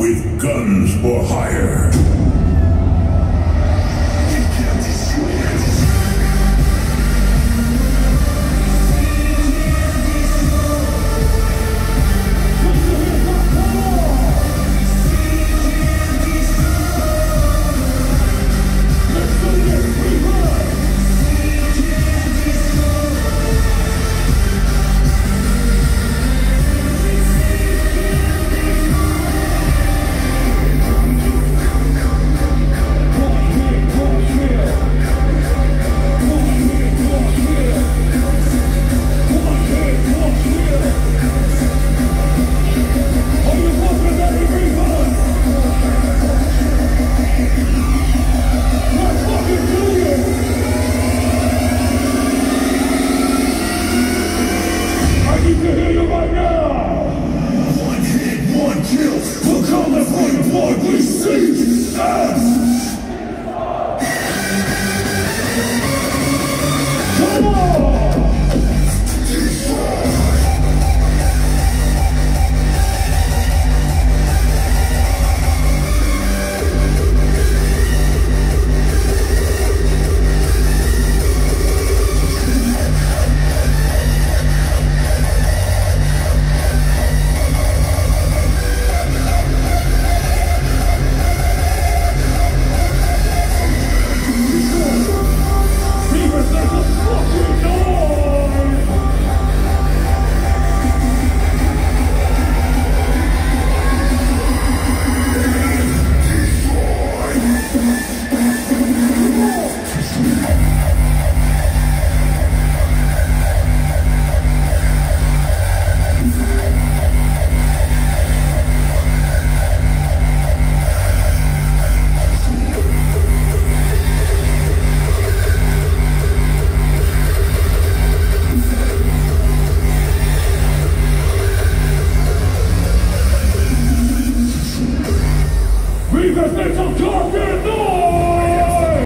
with guns for hire. One